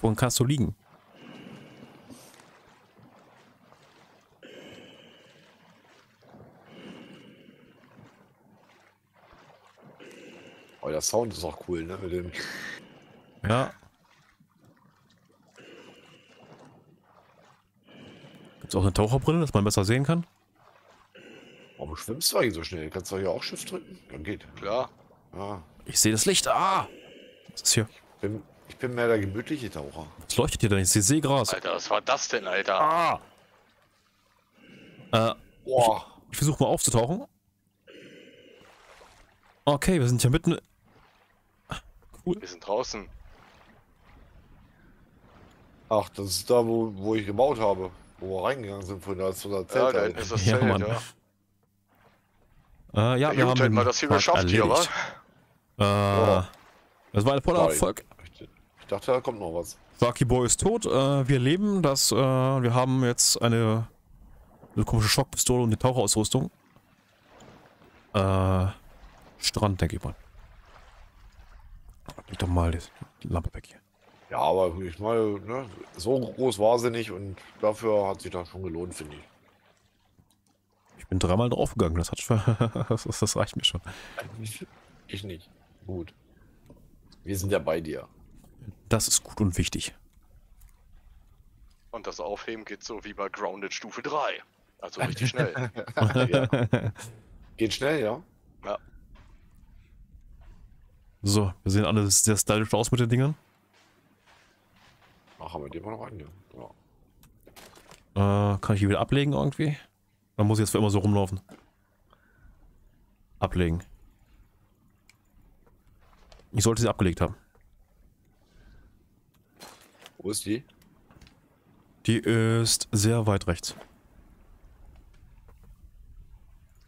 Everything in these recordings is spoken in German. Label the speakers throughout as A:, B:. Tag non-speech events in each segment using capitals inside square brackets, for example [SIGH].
A: Wohin kannst du liegen?
B: Oh, der Sound ist auch cool, ne? Mit dem
A: Ja. Gibt es auch eine Taucherbrille, dass man besser sehen kann?
B: Warum schwimmst du eigentlich so schnell? Kannst du hier auch Schiff drücken? Dann geht.
C: Klar.
B: Ah,
A: Ich sehe das Licht. Ah! Was ist hier?
B: bin, ich bin mehr der gemütliche Taucher.
A: Was leuchtet hier denn? Ich sehe Seegras.
C: Alter, was war das denn, Alter?
A: Ah! Äh,
B: Boah.
A: ich versuche mal aufzutauchen. Okay, wir sind hier mitten. Cool.
C: Wir sind draußen.
B: Ach, das ist da, wo, wo ich gebaut habe. Wo wir reingegangen sind von da zu der
C: Ja,
B: Zelt.
C: da hinten ist das
A: Ja,
C: Zelt,
A: Mann.
C: ja.
A: Äh, ja,
C: Ja, gut, hätten wir das hier geschafft hier, wa?
A: Äh, das war ein voller
B: Nein.
A: Erfolg.
B: Ich, ich dachte, da kommt noch was.
A: Sharky Boy ist tot. Äh, wir leben. Das, äh, wir haben jetzt eine, eine komische Schockpistole und eine Taucherausrüstung. Äh, Strand, denke ich mal. Leg doch mal die Lampe weg hier.
B: Ja, aber ich meine, ne, so groß war sie nicht und dafür hat sich das schon gelohnt, finde ich.
A: Ich bin dreimal draufgegangen. Das, hat, [LAUGHS] das, das reicht mir schon.
B: Ich nicht. Gut. Wir sind ja bei dir.
A: Das ist gut und wichtig.
C: Und das Aufheben geht so wie bei Grounded Stufe 3. Also [LAUGHS] richtig schnell.
B: ja. [LAUGHS] Geht schnell, ja?
C: Ja.
A: So, wir sehen alle sehr stylisch aus mit den Dingern.
B: Ach, haben wir den mal noch rein? Ja. ja.
A: Äh, kann ich die wieder ablegen irgendwie? Dann muss ich jetzt für immer so rumlaufen. Ablegen. Ich sollte sie abgelegt haben.
B: Wo ist die?
A: Die ist sehr weit rechts.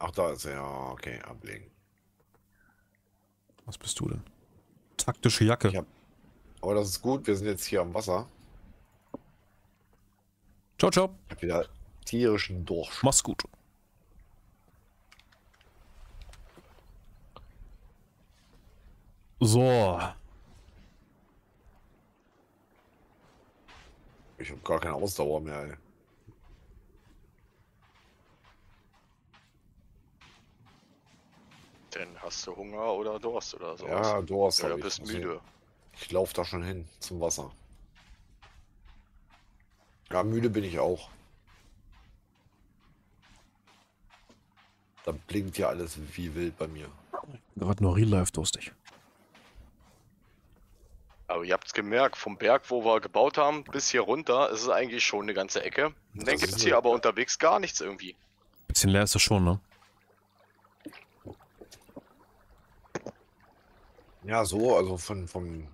B: Ach, da ist. Ja, okay, ablegen.
A: Was bist du denn? Taktische Jacke.
B: Hab, aber das ist gut, wir sind jetzt hier am Wasser.
A: Ciao, ciao.
B: Ich hab wieder tierischen Durchschnitt.
A: Mach's gut. So.
B: Ich habe gar keine Ausdauer mehr, ey.
C: Denn hast du Hunger oder Durst oder so?
B: Ja, Durst
C: Oder
B: ich.
C: bist
B: Also,
C: müde.
B: Ich laufe da schon hin zum Wasser. Ja, müde bin ich auch. Da blinkt ja alles wie wild bei mir.
A: Gerade nur Real Life durstig.
C: Aber ihr habt's gemerkt, vom Berg, wo wir gebaut haben, bis hier runter, ist es eigentlich schon eine ganze Ecke. Und dann gibt's
B: eine-
C: hier aber unterwegs gar nichts irgendwie.
A: Bisschen leer ist das schon, ne?
B: Ja, so, also von, vom.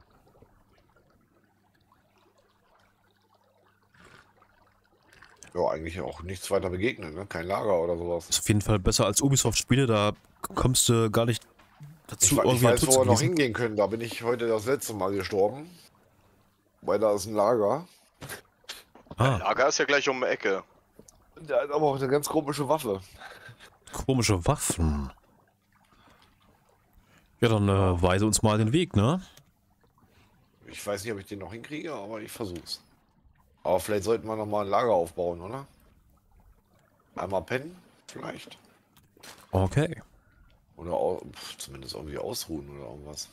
B: Ja, eigentlich auch nichts weiter begegnet, ne? Kein Lager oder sowas.
A: Ist auf jeden Fall besser als Ubisoft-Spiele, da kommst du gar nicht
B: Ich,
A: dazu,
B: ich
A: irgendwie
B: weiß, wo wir noch hingehen können. Da bin ich heute das letzte Mal gestorben. Weil da ist ein Lager.
A: Ah,
C: Lager ist ja gleich um die Ecke.
B: Da ist aber auch eine ganz komische Waffe.
A: komische Waffen. Ja, dann äh, weise uns mal den Weg, ne?
B: Ich weiß nicht, ob ich den noch hinkriege, aber ich versuch's. Aber vielleicht sollten wir noch mal ein Lager aufbauen, oder? Einmal pennen, vielleicht.
A: Okay.
B: Oder au pf, zumindest irgendwie ausruhen oder irgendwas.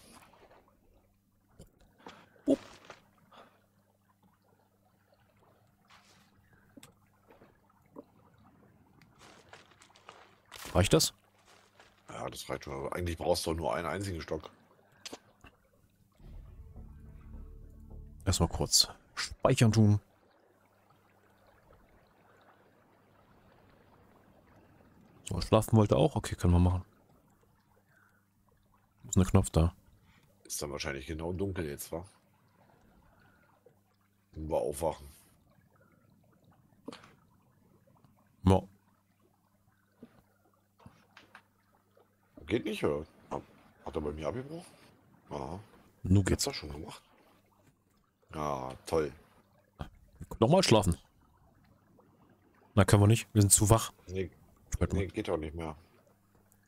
A: Reicht das?
B: Ja, das reicht schon. Eigentlich brauchst du nur einen einzigen Stock.
A: Erstmal kurz speichern tun. So, schlafen wollte auch? Okay, können wir machen. Ist ein Knopf da.
B: Ist dann wahrscheinlich genau dunkel jetzt, wa? Wenn wir aufwachen.
A: Ja.
B: Geht nicht, oder? Hat er bei mir abgebrochen? Ja.
A: Nun
B: Geht's
A: geht's.
B: doch schon gemacht. Ja, toll.
A: Nochmal schlafen. Na, können wir nicht. Wir sind zu wach.
B: Nee, nee geht auch nicht mehr. Haben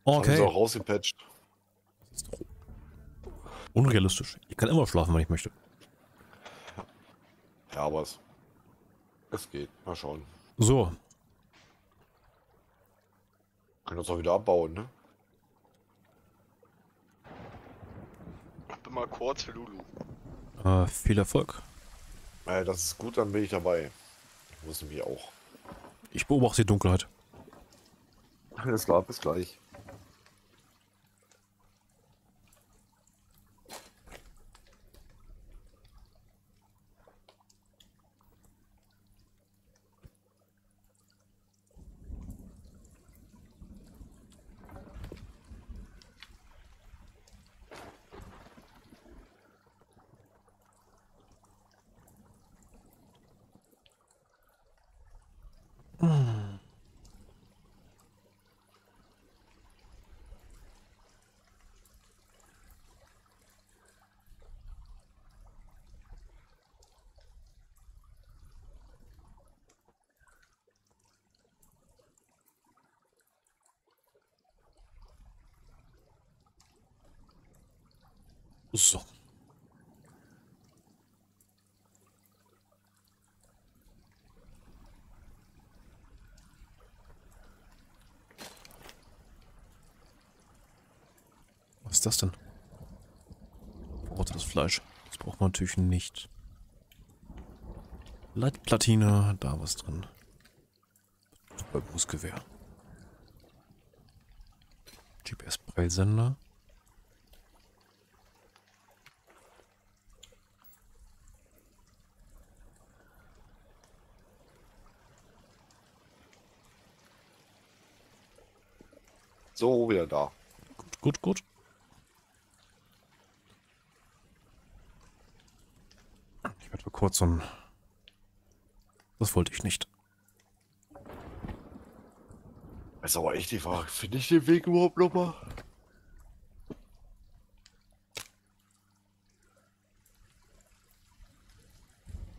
A: Okay.
B: sie auch rausgepatcht.
A: Unrealistisch. Ich kann immer schlafen, wenn ich möchte.
B: Ja, aber es, es geht. Mal schauen.
A: So,
B: Können das auch wieder abbauen, ne?
C: Ich bin mal kurz für Lulu.
A: äh, viel Erfolg.
B: Äh, das ist gut, dann bin ich dabei. Wissen wir auch.
A: Ich beobachte die Dunkelheit.
B: Alles klar, bis gleich.
A: So. Was ist das denn? Verrottetes Fleisch. Das braucht man natürlich nicht. Leitplatine, da was drin. Betäubungsgewehr. GPS-Preissender.
B: So, wieder da.
A: Gut, gut, gut. Ich werde mal kurz so ein... Das wollte ich nicht.
B: Ist aber echt die Frage, finde ich den Weg überhaupt nochmal?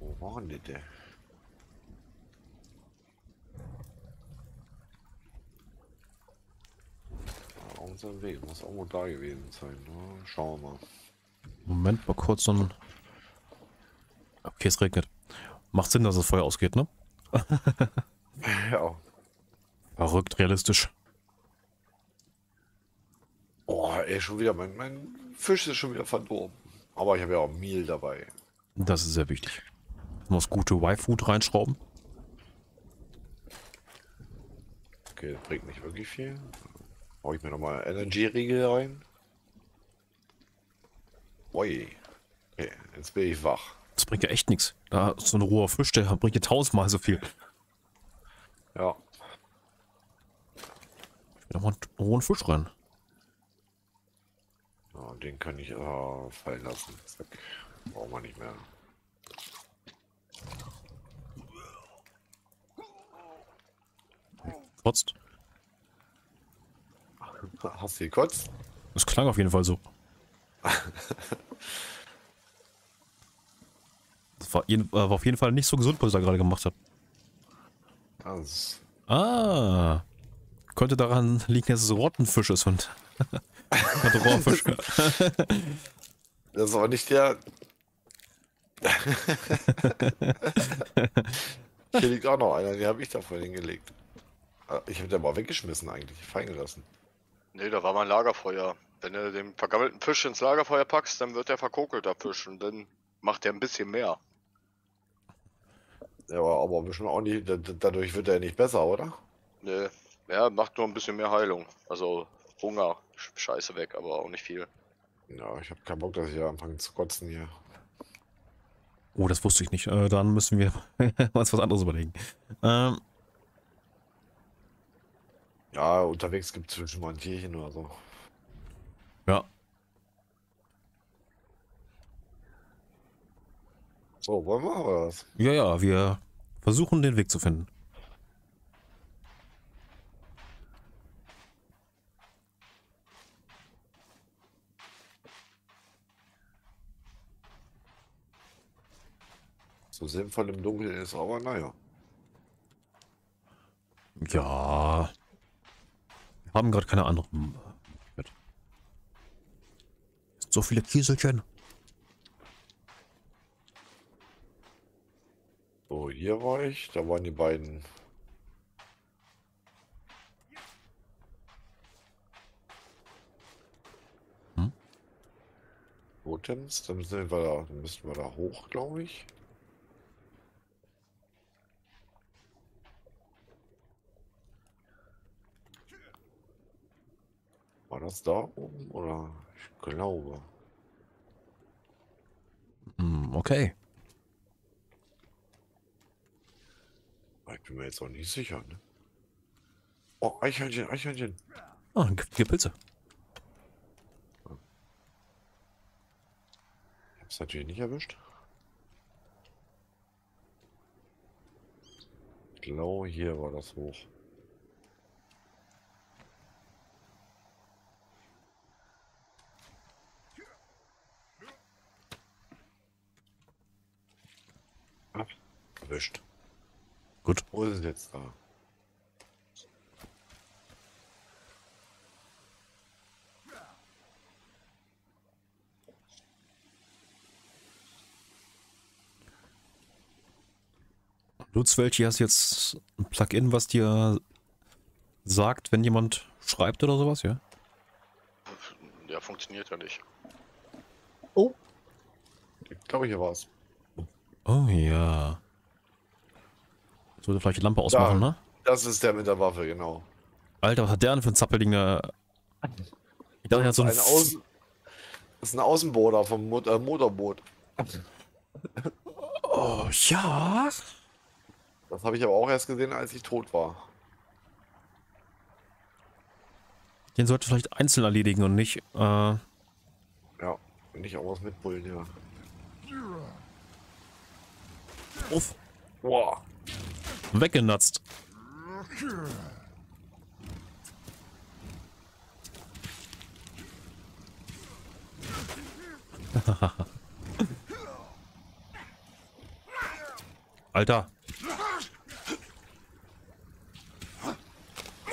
B: Wo waren die denn? Unser Weg muss irgendwo da gewesen sein. Ne? Schauen wir mal.
A: Moment, mal kurz ein... Okay, es regnet. Macht Sinn, dass das Feuer ausgeht, ne? [LAUGHS]
B: Ja.
A: Verrückt realistisch.
B: Oh, ey, schon wieder. Mein, mein Fisch ist schon wieder verdorben. Aber ich habe ja auch Mehl dabei.
A: Das ist sehr wichtig. Ich muss gute Y-Food reinschrauben.
B: Okay, das bringt nicht wirklich viel. Hau ich mir nochmal Energy-Riegel rein. Ui. Okay, jetzt bin ich wach.
A: Das bringt ja echt nichts. Da ist so ein roher Fisch, der bringt ja tausendmal so viel.
B: Ja.
A: Ich will noch mal einen rohen Fisch rein.
B: ja den kann ich äh, fallen lassen. Zack. Brauchen wir nicht mehr.
A: Trotzt.
B: Hast du gekotzt?
A: Das klang auf jeden Fall so. [LAUGHS] Das war, äh, war auf jeden Fall nicht so gesund, was ich da gerade gemacht habe.
B: Das
A: Ah. Könnte daran liegen, dass es Rottenfisch ist und. und roher Fisch.
B: Das ist aber nicht der. [LAUGHS] Hier liegt auch noch einer, den habe ich da vorhin hingelegt. Ah, Ich habe den aber weggeschmissen eigentlich, fallen gelassen.
C: Nee, da war mein Lagerfeuer. Wenn du den vergammelten Fisch ins Lagerfeuer packst, dann wird der verkokelt, der Fisch. Und dann macht der ein bisschen mehr.
B: Ja, aber, aber bestimmt auch nicht, da- da- dadurch wird er nicht besser, oder?
C: Nee, ja, macht nur ein bisschen mehr Heilung. Also Hunger, Sch- Scheiße weg, aber auch nicht viel.
B: Ja, ich habe keinen Bock, dass ich hier anfange zu kotzen hier.
A: Oh, das wusste ich nicht. Äh, dann müssen wir [LAUGHS] uns was anderes überlegen. Ähm,
B: Ja, unterwegs gibt es schon mal ein Tierchen oder so.
A: ja.
B: So, wollen wir oder was?
A: Ja, ja, wir versuchen den Weg zu finden.
B: So sinnvoll im Dunkeln ist, aber naja.
A: Ja. Wir haben gerade keine anderen. Mit. So viele Kieselchen.
B: So, hier war ich. Da waren die beiden.
A: Hm?
B: Totems, dann müssen wir da, müssen wir da hoch, glaube ich. War das da oben oder? Ich glaube.
A: Hm, okay.
B: Ich bin mir jetzt auch nicht sicher. Ne? Oh, Eichhörnchen, Eichhörnchen.
A: Ah, giftige Pilze.
B: Ich hab's natürlich nicht erwischt. Ich glaube, hier war das hoch. Ah, Erwischt.
A: Gut.
B: Wo ist es jetzt da?
A: Nutzt welche hast jetzt ein Plugin, was dir sagt, wenn jemand schreibt oder sowas, ja?
C: Ja, funktioniert ja nicht.
B: Oh. Ich glaube, hier war's.
A: Oh ja. Sollte vielleicht die Lampe ausmachen,
B: Da.
A: ne?
B: Das ist der mit der Waffe, genau.
A: Alter, was hat der denn für ein Zappelding da? Ich dachte, er hat so ein.
B: ein Außen das ist ein Außenbohrer vom Mot äh, Motorboot. [LAUGHS]
A: oh, ja.
B: Das habe ich aber auch erst gesehen, als ich tot war.
A: Den sollte vielleicht einzeln erledigen und nicht. Äh,
B: Ja, wenn ich auch was mitbullen, ja.
A: uff,
B: Boah.
A: Weggenatzt. [LAUGHS] Alter.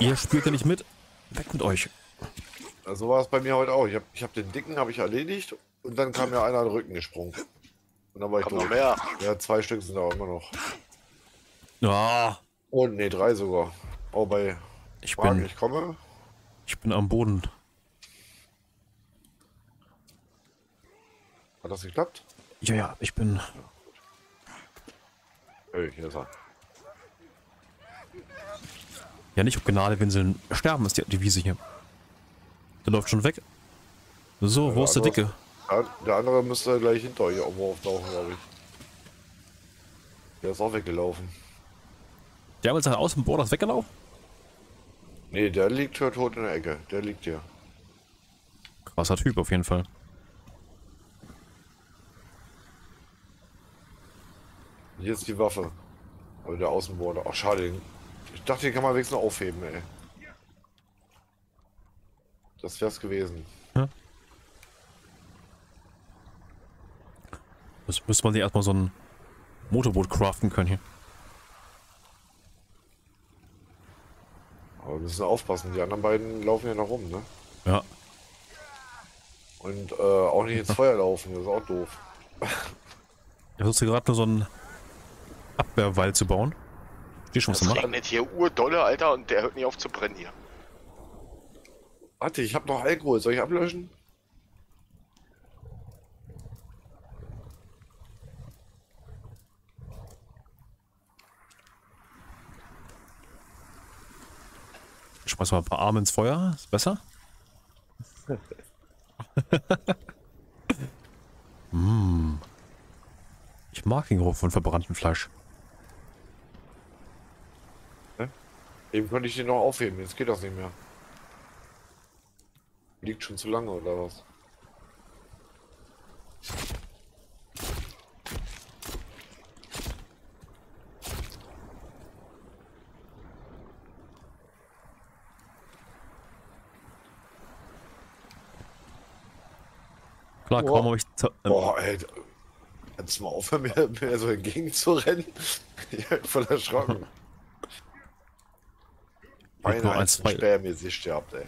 A: Ihr spielt ja nicht mit. Weg mit euch.
B: So war es bei mir heute auch. Ich habe ich hab den dicken habe ich erledigt und dann kam mir einer in den Rücken gesprungen. Und dann war ich
C: Kommt noch
B: tot.
C: mehr.
B: Ja, zwei Stück sind da immer noch.
A: Ah,
B: Und nee, drei sogar. Oh, bei
A: ich
B: Fragen,
A: bin,
B: ich komme.
A: ich bin am Boden.
B: Hat das geklappt?
A: Ja, ja, ich bin.
B: Hey, hier ist er.
A: Ja, nicht ob Gnadewinseln. Sterben ist die Devise hier. Der läuft schon weg. So, wo
B: Ja,
A: ist der Dicke?
B: Ja, der andere müsste gleich hinter euch irgendwo auftauchen, glaube ich. Der ist auch weggelaufen.
A: Der mit seinem Außenbohrer ist weggelaufen?
B: Nee, der liegt hier tot in der Ecke. Der liegt hier.
A: Krasser Typ auf jeden Fall.
B: Hier ist die Waffe. Aber der Außenborder. Ach, schade. Ich dachte, den kann man wenigstens noch aufheben, ey. Das wär's gewesen.
A: Das müsste man sich erstmal so ein Motorboot craften können hier.
B: Aber wir müssen aufpassen. Die anderen beiden laufen ja noch rum, ne?
A: Ja.
B: Und äh, auch nicht ins Feuer laufen. Das ist auch doof.
A: Ich versuche gerade nur so einen Abwehrwall zu bauen. Steh schon, was machst.
C: regnet hier urdolle, Alter, und der hört nicht auf zu brennen hier.
B: Warte, ich habe noch Alkohol. Soll ich ablöschen?
A: Schmeiß mal ein paar Arme ins Feuer. Ist besser. [LAUGHS] mm. Ich mag den Geruch von verbranntem Fleisch.
B: Eben konnte ich den noch aufheben. Jetzt geht das nicht mehr. Liegt schon zu lange oder was?
A: Klar,
B: Boah.
A: kaum habe ich. Ähm,
B: Boah, ey. Kannst du mal aufhören, mir, mir so entgegenzurennen? [LAUGHS] Ich bin voll erschrocken.
A: Liegt nur eins frei.
B: Sperr mir Sicht gehabt, ey.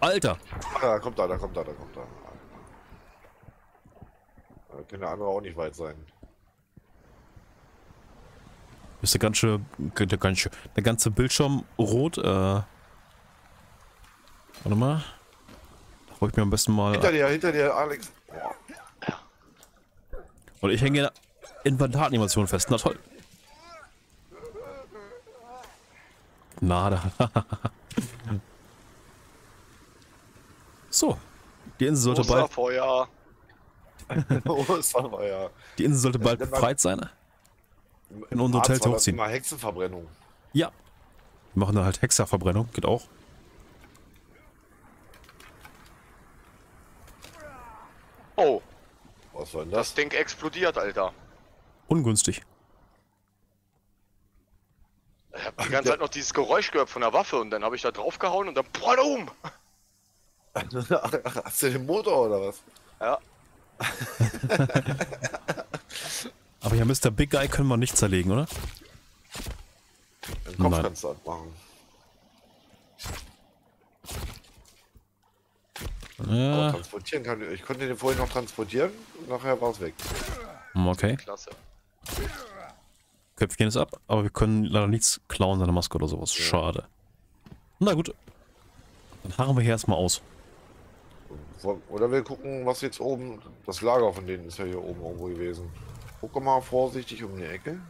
A: Alter!
B: Ah, da kommt da, da kommt da, da kommt da. kann der andere auch nicht weit sein.
A: Ist der ganze, der ganze, der ganze Bildschirm rot? Äh, warte mal. Da hol ich mir am besten mal.
B: Hinter dir, hinter dir, Alex. Boah.
A: Und ich hänge in der fest. Na toll. Na, da. [LAUGHS] so. Die Insel sollte bald,
C: Osterfeuer. [LAUGHS]
A: Die Insel sollte bald befreit sein. In unser
B: Arzt
A: Hotel hochziehen.
B: immer Hexenverbrennung.
A: Ja. Wir machen da halt Hexerverbrennung. Geht auch.
C: Oh,
B: Was war denn
C: das
B: das?
C: Ding explodiert, Alter.
A: Ungünstig.
C: Ich hab die ganze Zeit noch dieses Geräusch gehört von der Waffe und dann habe ich da draufgehauen und dann Brodum! [LAUGHS]
B: Hast du den Motor oder was?
C: Ja, [LAUGHS]
A: Aber ja, Mr. Big Guy können wir nicht zerlegen, oder?
B: Den Kopf
A: Nein.
B: kannst du abmachen.
A: Ja,
B: transportieren kann ich. Ich konnte den vorhin noch transportieren und nachher war es weg.
A: okay.
C: klasse.
A: Köpfchen ist ab, aber wir können leider nichts klauen, seine Maske oder sowas. Schade. Na gut. Dann harren wir hier erstmal aus.
B: Oder wir gucken, was jetzt oben. Das Lager von denen ist ja hier oben irgendwo gewesen. Guck mal vorsichtig um die Ecke.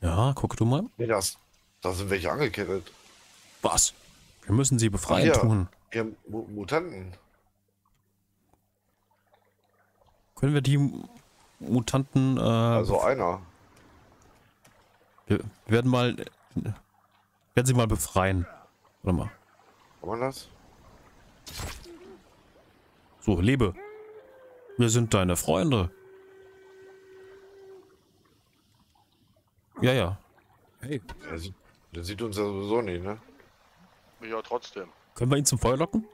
A: Ja, guck du mal.
B: Nee, das. Da sind welche angekettet.
A: Was? Wir müssen sie befreien
B: Hier.
A: tun.
B: Hier Mu Mutanten.
A: Können wir die Mutanten, äh,
B: Also einer.
A: wir werden mal, werden sie mal befreien. Warte mal.
B: Kann man das?
A: So, lebe. Wir sind deine Freunde. Ja, ja. Hey.
B: Der sieht, der sieht uns ja sowieso nicht, ne?
C: Ja, trotzdem.
A: Können wir ihn zum Feuer locken?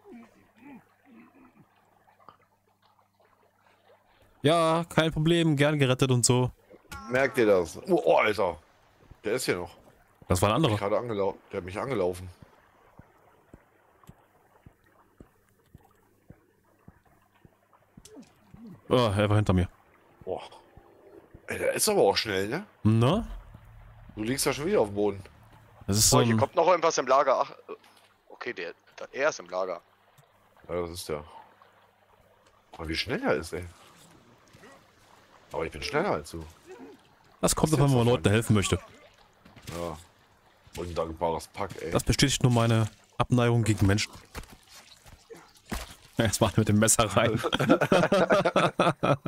A: Ja, kein Problem, gern gerettet und so.
B: Merkt ihr das? Oh, oh Alter. Der ist hier noch.
A: Das war ein anderer.
B: gerade angelaufen. Der hat mich angelaufen.
A: Oh, er war hinter mir.
B: Boah. Ey, der ist aber auch schnell, ne?
A: Na?
B: Du liegst ja schon wieder auf dem Boden.
A: Das ist so
C: Oh, hier
A: ein,
C: kommt noch irgendwas im Lager. Ach, äh, okay, der, der, er ist im Lager.
B: Ja, das ist der. Aber wie schnell er ist, ey. Aber ich bin schneller als du.
A: das kommt davon, wenn man Leuten helfen möchte.
B: Ja. Undankbares Pack, ey.
A: Das bestätigt nur meine Abneigung gegen Menschen. Jetzt war er mit dem Messer rein. [LAUGHS]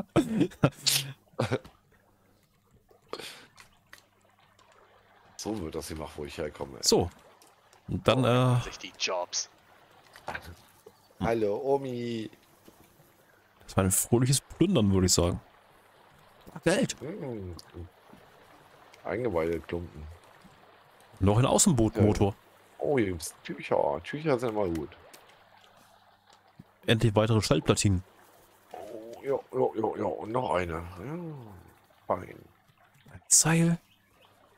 B: So wird das gemacht, wo ich herkomme. Ey.
A: So. Und dann, äh,
C: Sich die Jobs.
B: Hallo, Omi.
A: das war ein fröhliches Plündern, würde ich sagen. Geld.
B: Hm. Eingeweide Klumpen.
A: Noch ein Außenbootmotor.
B: Oh, hier gibt's Tücher. Tücher sind immer gut.
A: Endlich weitere Schallplatinen.
B: Oh, ja, ja, ja, ja. Und noch eine. Ja, fein.
A: Ein Seil.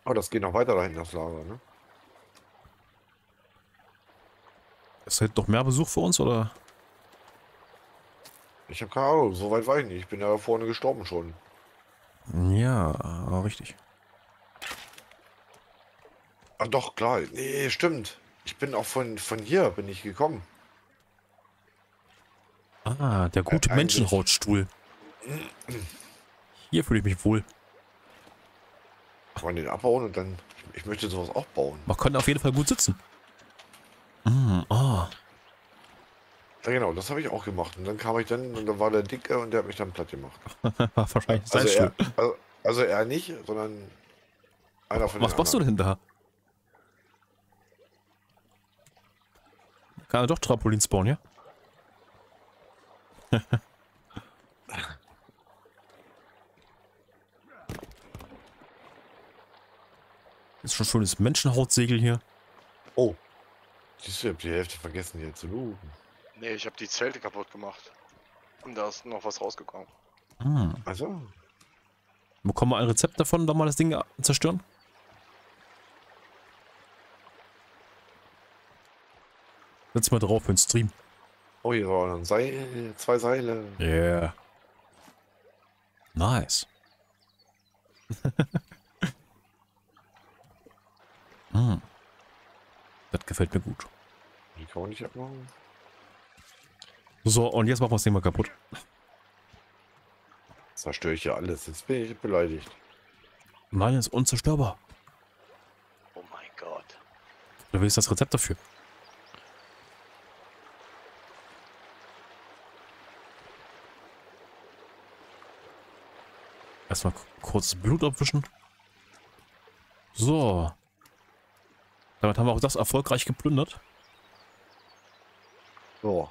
B: Oh, das geht noch weiter dahin, das Lager, ne?
A: Ist halt doch mehr Besuch für uns, oder?
B: Ich habe keine Ahnung, so weit war ich nicht. Ich bin ja da vorne gestorben schon.
A: Ja, richtig.
B: Ah, doch, klar. Nee, stimmt. Ich bin auch von, von hier bin ich gekommen.
A: Ah, der gute
B: Äh, eigentlich-
A: Menschenhautstuhl. Hier fühle ich mich wohl.
B: Kann man den abbauen und dann. Ich, möchte sowas auch bauen.
A: Man kann auf jeden Fall gut sitzen. Mm, ah.
B: Ja, genau, das habe ich auch gemacht. Und dann kam ich dann und dann war der Dicke und der hat mich dann platt gemacht. [LAUGHS]
A: War wahrscheinlich sein
B: Also er, also, also er nicht, sondern einer von
A: Was machst du denn da? Kann er doch Trampolins bauen, ja? [LAUGHS] Ist schon schönes Menschenhautsegel hier.
B: Oh. Siehst du, ich hab die Hälfte vergessen hier zu looten.
C: Nee, ich habe die Zelte kaputt gemacht. Und da ist noch was rausgekommen.
A: Hm.
B: Also,
A: Bekommen wir ein Rezept davon, da mal das Ding zerstören? Setz mal drauf für den Stream.
B: oh, hier war ein Seil, zwei Seile.
A: Yeah. Nice. [LAUGHS] hm. Das gefällt mir gut.
B: Die kann man nicht abmachen.
A: So, und jetzt machen wir das Ding mal kaputt.
B: Zerstöre ich ja alles. Jetzt bin ich beleidigt.
A: Nein, ist unzerstörbar.
C: Oh mein Gott.
A: Du willst das Rezept dafür. Erstmal kurz Blut abwischen. So. Damit haben wir auch das erfolgreich geplündert.
B: So,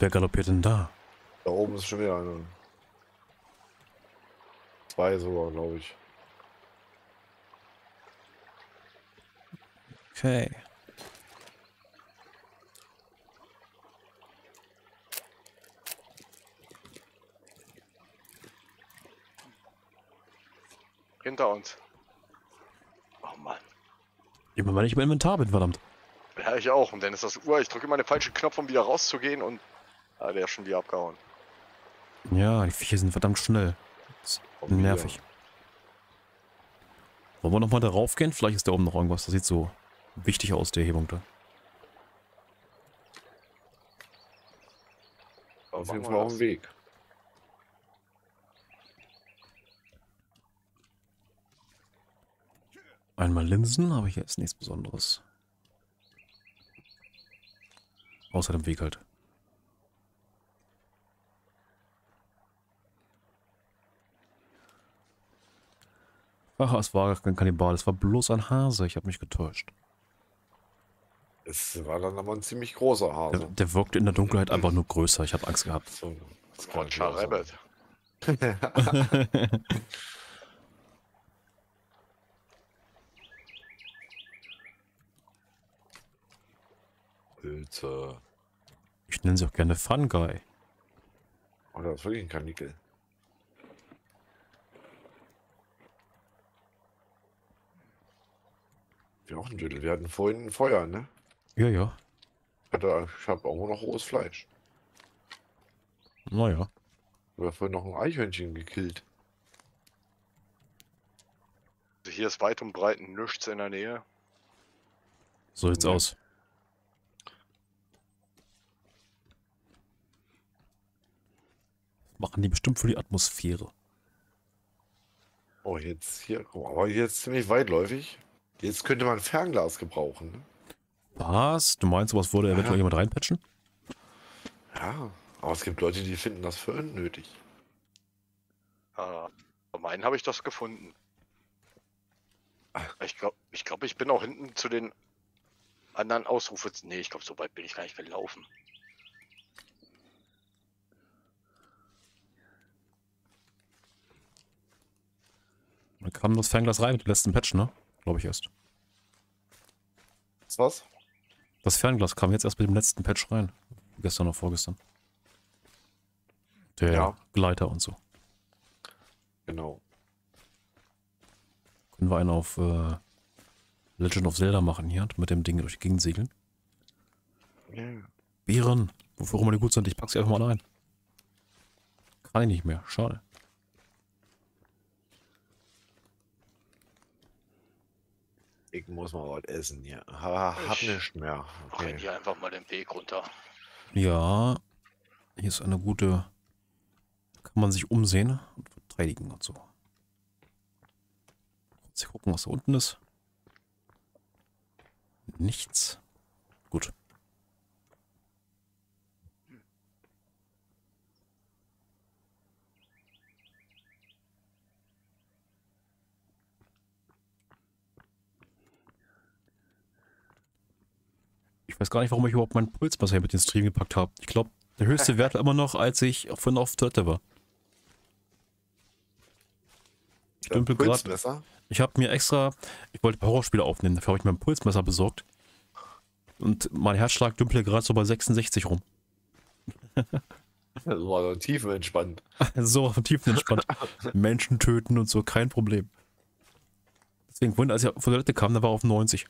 A: Wer galoppiert denn da?
B: da oben ist schon wieder eine. Zwei sogar, glaube ich.
A: Okay.
C: Hinter uns. Oh Mann.
A: Immer wenn ich im Inventar bin, verdammt.
C: Ja, ich auch. Und dann ist das Uhr. Ich drücke immer den falschen Knopf, um wieder rauszugehen und. Ah, der ist schon wieder abgehauen.
A: Ja, die Viecher sind verdammt schnell.
B: Wieder.
A: nervig. Wollen wir nochmal darauf gehen? Vielleicht ist da oben noch irgendwas. Das sieht so wichtig aus, die Erhebung da.
B: Auf jeden Fall auf dem Weg.
A: Einmal Linsen, aber hier ist nichts Besonderes. Außer dem Weg halt. Ach, es war kein Kannibal, es war bloß ein Hase. Ich habe mich getäuscht.
B: Es war dann aber ein ziemlich großer
A: Der,
B: Hase.
A: der wirkte in der Dunkelheit einfach nur größer. Ich habe Angst gehabt.
B: So, das kann sein. [LAUGHS]
C: Rabbit.
A: Ich nenne sie auch gerne Fun Guy.
B: Oh, das ist wirklich ein Kanickel. Wir auch ein Dödel. Wir hatten vorhin ein Feuer, ne?
A: Ja, ja.
B: Ich, hatte- ich habe auch noch rohes Fleisch.
A: Naja.
B: Wir haben vorhin noch ein Eichhörnchen gekillt.
C: Also hier ist weit und breit nichts in der Nähe.
A: So sieht's
B: Ja.
A: aus. Machen die bestimmt für die Atmosphäre.
B: Oh, jetzt hier. Oh, aber jetzt ziemlich weitläufig. Jetzt könnte man Fernglas gebrauchen. Ne?
A: Was? Du meinst, sowas würde eventuell
B: Ja.
A: jemand reinpatchen?
B: Ja, aber es gibt Leute, die finden das für unnötig.
C: Ah, bei meinen habe ich das gefunden. Ich glaube, ich, glaub, ich bin auch hinten zu den anderen Ausrufe. Nee, ich glaube, so weit bin ich gar nicht gelaufen.
A: Dann kam das Fernglas rein mit dem letzten Patch, ne? Glaube ich erst.
B: Was?
A: Das Fernglas kam jetzt erst mit dem letzten Patch rein. Gestern oder vorgestern. Der
B: Ja.
A: Gleiter und so.
B: Genau.
A: Können wir einen auf äh, Legend of Zelda machen hier und mit dem Ding durch die Gegend segeln.
B: Ja.
A: Beeren, wofür immer die gut sind, ich pack sie einfach mal ein. Kann ich nicht mehr, schade.
B: Ich muss mal was essen hier. Ha, hab
C: Ich-
B: nicht mehr.
C: Renn
B: Okay.
C: hier einfach mal den Weg runter.
A: Ja, hier ist eine gute. Kann man sich umsehen und verteidigen und so. Kurz gucken, was da unten ist. Nichts. Gut. Ich weiß gar nicht, warum ich überhaupt meinen Pulsmesser hier mit den Stream gepackt habe. Ich glaube, der höchste Wert war immer noch, als ich vorhin auf Toilette war. Ich dümpel gerade. Ich habe mir extra, ich wollte Horrorspiele aufnehmen, dafür habe ich mir ein Pulsmesser besorgt. Und mein Herzschlag dümpelt gerade so bei 66 rum.
B: Das [LAUGHS] war so tiefenentspannt. [LAUGHS]
A: so tiefenentspannt. [LAUGHS] Menschen töten und so, kein Problem. Deswegen, vorhin, als ich auf die Toilette kam, da war auf 90.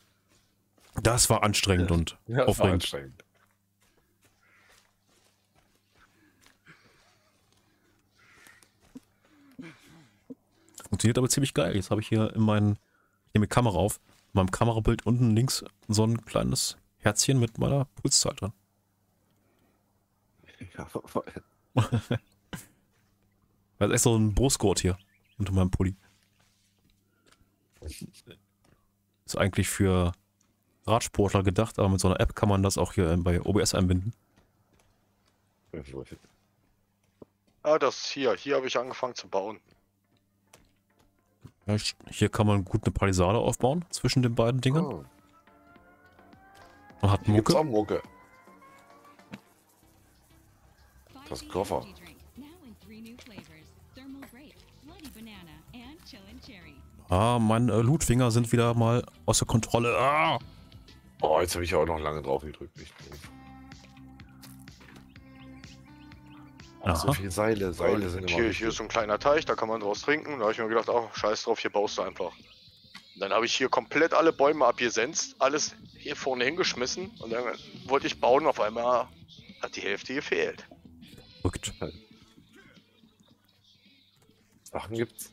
A: Das war anstrengend und
B: Ja, das war
A: aufregend.
B: anstrengend.
A: Funktioniert aber ziemlich geil. Jetzt habe ich hier in meinen, hier mit Kamera auf, in meinem Kamerabild unten links so ein kleines Herzchen mit meiner Pulszahl drin.
B: Ja, [LAUGHS]
A: Da ist echt so ein Brustgurt hier unter meinem Pulli. Ist eigentlich für Radsportler gedacht, aber mit so einer App kann man das auch hier bei OBS einbinden.
C: Ah, das hier. Hier habe ich angefangen zu bauen.
A: Ja, Hier kann man gut eine Palisade aufbauen zwischen den beiden Dingern.
B: Oh,
A: Man hat
B: hier
A: Mucke.
B: auch Mucke. Das Koffer.
A: Ah, meine äh, Lootfinger sind wieder mal außer Kontrolle. Ah!
B: Oh, jetzt habe ich ja auch noch lange drauf gedrückt. Nicht doof. So viele Seile, Seile sind immer
C: hier,
B: wichtig.
C: hier ist so ein kleiner Teich, da kann man draus trinken. Da habe ich mir gedacht, oh, scheiß drauf, hier baust du einfach. Und dann habe ich hier komplett alle Bäume abgesenzt, alles hier vorne hingeschmissen und dann wollte ich bauen, auf einmal hat die Hälfte gefehlt.
A: Rückt.
B: Sachen gibt's.